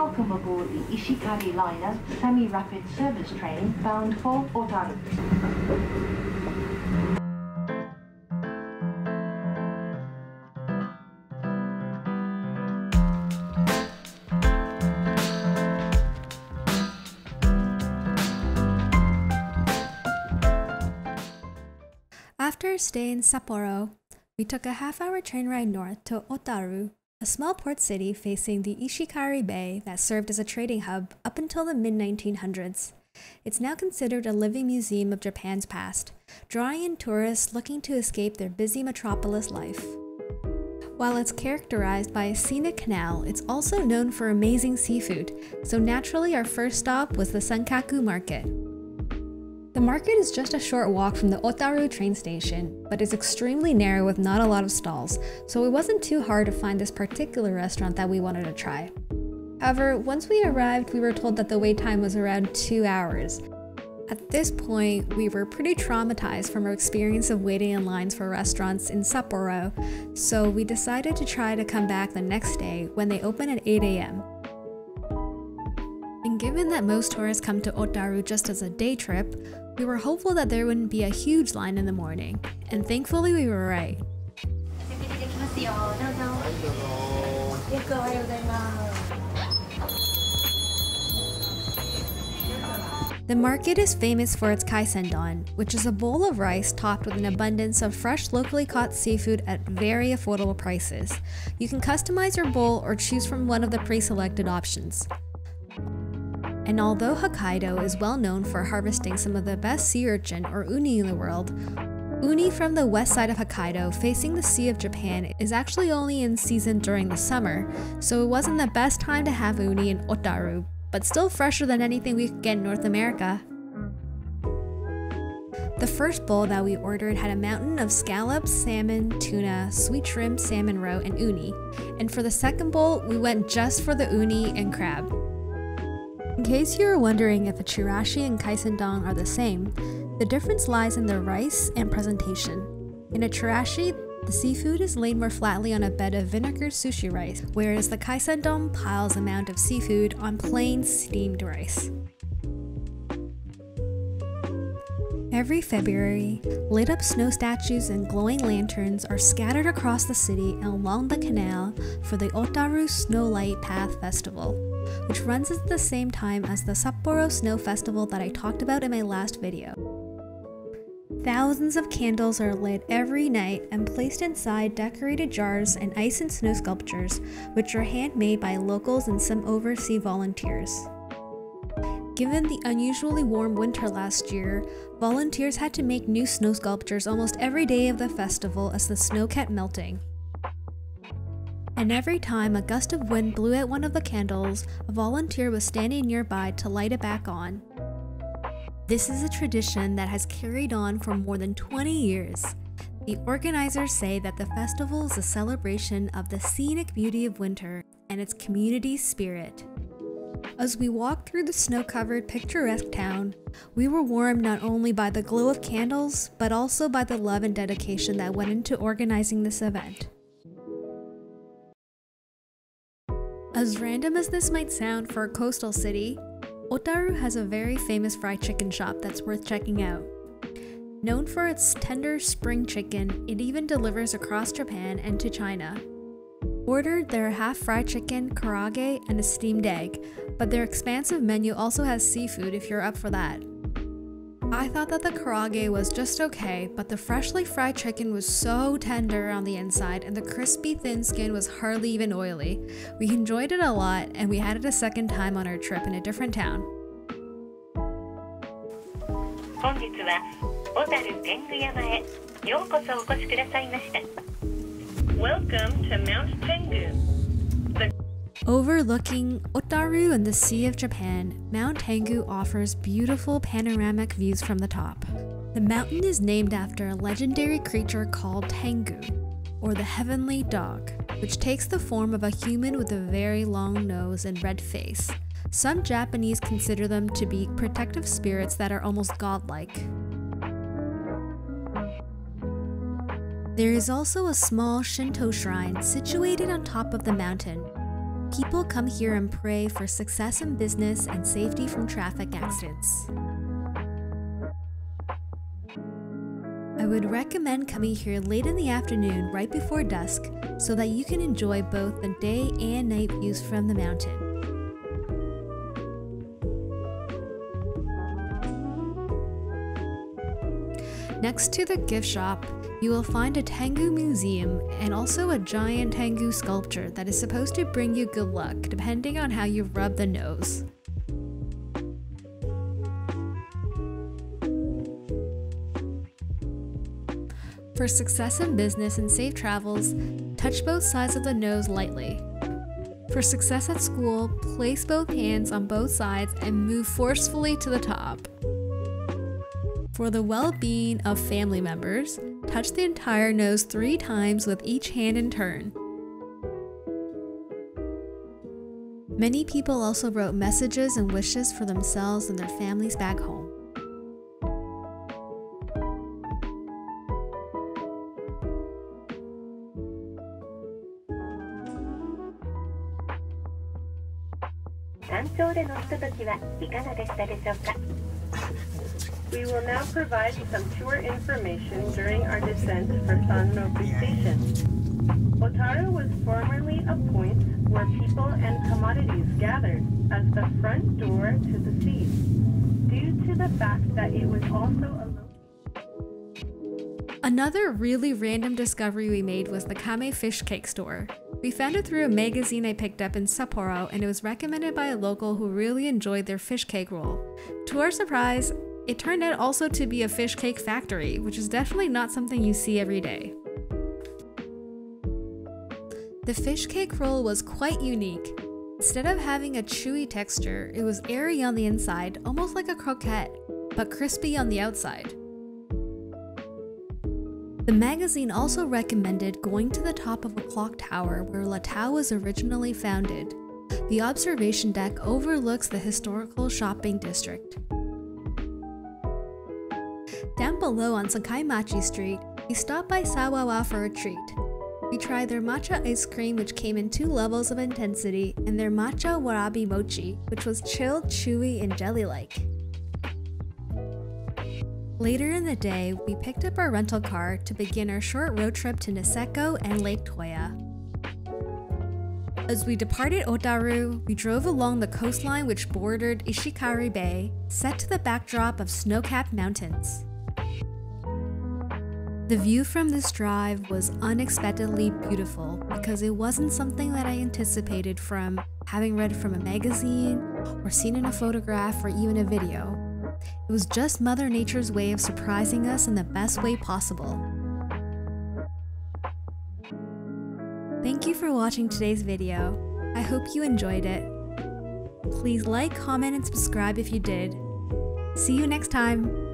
Welcome aboard the Ishikari liner semi-rapid service train bound for Otaru. After a stay in Sapporo, we took a half hour train ride north to Otaru, a small port city facing the Ishikari Bay that served as a trading hub up until the mid 1900s. It's now considered a living museum of Japan's past, drawing in tourists looking to escape their busy metropolis life. While it's characterized by a scenic canal, it's also known for amazing seafood, so naturally our first stop was the Sankaku Market. The market is just a short walk from the Otaru train station, but is extremely narrow with not a lot of stalls, so it wasn't too hard to find this particular restaurant that we wanted to try. However, once we arrived, we were told that the wait time was around two hours. At this point, we were pretty traumatized from our experience of waiting in lines for restaurants in Sapporo, so we decided to try to come back the next day when they open at 8 a.m. Given that most tourists come to Otaru just as a day trip, we were hopeful that there wouldn't be a huge line in the morning, and thankfully we were right. The market is famous for its kaisendon, which is a bowl of rice topped with an abundance of fresh locally caught seafood at very affordable prices. You can customize your bowl or choose from one of the pre-selected options. And although Hokkaido is well known for harvesting some of the best sea urchin or uni in the world, uni from the west side of Hokkaido facing the Sea of Japan is actually only in season during the summer, so it wasn't the best time to have uni in Otaru, but still fresher than anything we could get in North America. The first bowl that we ordered had a mountain of scallops, salmon, tuna, sweet shrimp, salmon roe, and uni. And for the second bowl, we went just for the uni and crab. In case you are wondering if a chirashi and kaisendon are the same, the difference lies in the rice and presentation. In a chirashi, the seafood is laid more flatly on a bed of vinegar sushi rice, whereas the kaisendon piles a mound of seafood on plain steamed rice. Every February, lit up snow statues and glowing lanterns are scattered across the city and along the canal for the Otaru Snow Light Path Festival which runs at the same time as the Sapporo Snow Festival that I talked about in my last video. Thousands of candles are lit every night and placed inside decorated jars and ice and snow sculptures, which are handmade by locals and some overseas volunteers. Given the unusually warm winter last year, volunteers had to make new snow sculptures almost every day of the festival as the snow kept melting and every time a gust of wind blew at one of the candles, a volunteer was standing nearby to light it back on. This is a tradition that has carried on for more than 20 years. The organizers say that the festival is a celebration of the scenic beauty of winter and its community spirit. As we walked through the snow covered, picturesque town, we were warmed not only by the glow of candles, but also by the love and dedication that went into organizing this event. As random as this might sound for a coastal city, Otaru has a very famous fried chicken shop that's worth checking out. Known for its tender spring chicken, it even delivers across Japan and to China. Ordered their half fried chicken, karage, and a steamed egg, but their expansive menu also has seafood if you're up for that. I thought that the karage was just okay, but the freshly fried chicken was so tender on the inside and the crispy thin skin was hardly even oily. We enjoyed it a lot and we had it a second time on our trip in a different town. Welcome to Mount. Overlooking Otaru and the Sea of Japan, Mount Tengu offers beautiful panoramic views from the top. The mountain is named after a legendary creature called Tengu, or the Heavenly Dog, which takes the form of a human with a very long nose and red face. Some Japanese consider them to be protective spirits that are almost godlike. There is also a small Shinto shrine situated on top of the mountain People come here and pray for success in business and safety from traffic accidents. I would recommend coming here late in the afternoon right before dusk so that you can enjoy both the day and night views from the mountain. Next to the gift shop, you will find a Tengu museum and also a giant Tengu sculpture that is supposed to bring you good luck depending on how you rub the nose. For success in business and safe travels, touch both sides of the nose lightly. For success at school, place both hands on both sides and move forcefully to the top. For the well being of family members, touch the entire nose three times with each hand in turn. Many people also wrote messages and wishes for themselves and their families back home. We will now provide some tour information during our descent for Sanroku Station. Otaru was formerly a point where people and commodities gathered as the front door to the sea. Due to the fact that it was also a Another really random discovery we made was the Kamaei Fish Cake Store. We found it through a magazine I picked up in Sapporo and it was recommended by a local who really enjoyed their fish cake roll. To our surprise, it turned out also to be a fish cake factory, which is definitely not something you see every day. The fish cake roll was quite unique. Instead of having a chewy texture, it was airy on the inside, almost like a croquette, but crispy on the outside. The magazine also recommended going to the top of a clock tower where LeTAO was originally founded. The observation deck overlooks the historical shopping district. Down below on Sakaimachi Street, we stopped by Sawawa for a treat. We tried their matcha ice cream, which came in two levels of intensity, and their matcha warabi mochi, which was chilled, chewy, and jelly like. Later in the day, we picked up our rental car to begin our short road trip to Niseko and Lake Toya. As we departed Otaru, we drove along the coastline which bordered Ishikari Bay, set to the backdrop of snow-capped mountains. The view from this drive was unexpectedly beautiful because it wasn't something that I anticipated from having read from a magazine or seen in a photograph or even a video. It was just Mother Nature's way of surprising us in the best way possible. Thank you for watching today's video. I hope you enjoyed it. Please like, comment, and subscribe if you did. See you next time!